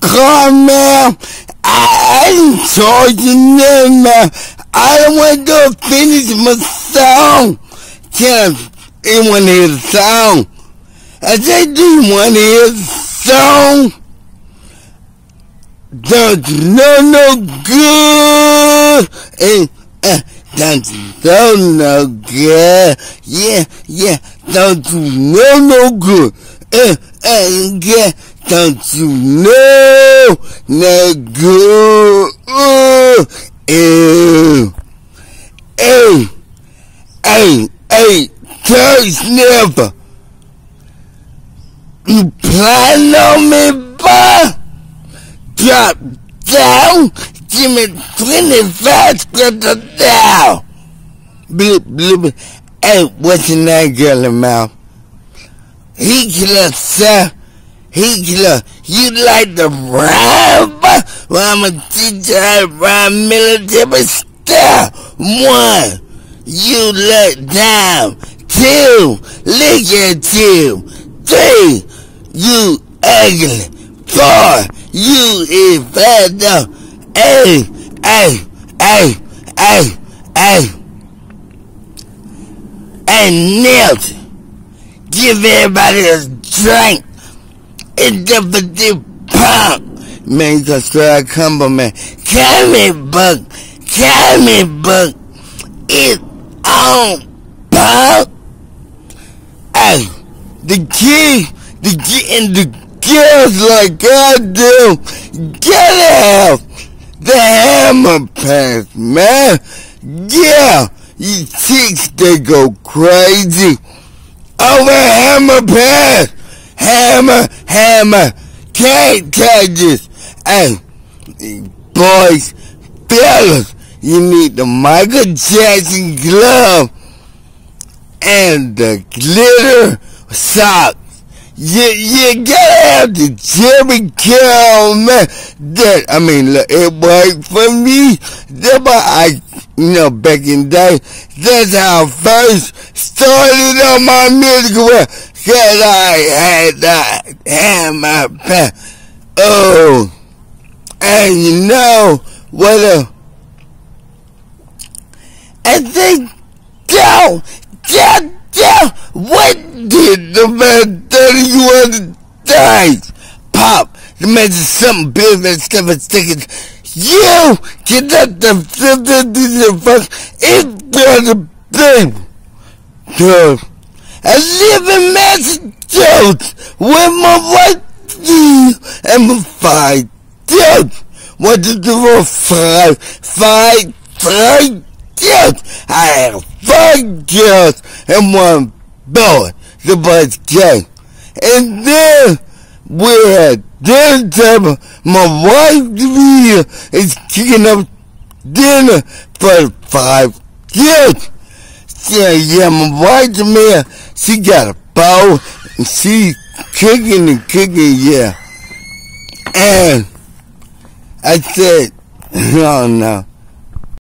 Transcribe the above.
Car, man. I, didn't charge you man. I don't want to finish my song. Can anyone hear the song? I said, do you want to hear the song? Don't you know no good? And, uh, don't no good? Yeah, yeah, don't know no good? Uh, uh, yeah, don't you know no good? Uh, hey, hey, hey, Church never. You plan on me, boy? drop down. Give me 25 scriptures down. Blip, blip. Hey, what's your name, girl in mouth? He killer, sir. He killer. You like the rhyme? Well, I'm a teacher at rhyme military style. One, you let down. Two, look at you. Three, you ugly. Four, you is fed up. Hey, hey, hey, hey, hey. Hey, Nils, give everybody a drink. It's pound. Man, you can combo, man. Comic book, comic book. It's on pump. Hey, the key, the key, and the girls like I do. Get out the hammer pants, man. Yeah, you chicks, they go crazy over hammer pants. Hammer, hammer, can't touch this. Hey, boys, fellas, you need the Michael Jackson glove and the glitter socks. you, you gotta have the Jheri curl, man. That, I mean, look, it worked for me. That, but I, you know, back in the day, that's how I first started on my music career. Cause I had that, had my pen. Oh, and you know, what a, and they don't, don't, don't, what did the man tell you other times? Pop, the man big man stuff is thinking, you get out the filter to the fuck, it's the thing. So, I live in Massachusetts with my wife and my five kids. What to do for five, five, five kids? I have five kids and one boy the boy's gay. And then we had dinner table. My wife here is kicking up dinner for five kids. So yeah, my wife me, she got a bow and she kicking and kicking, yeah. And I said, oh no.